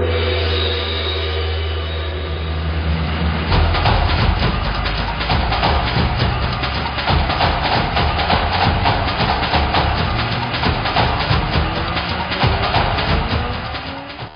you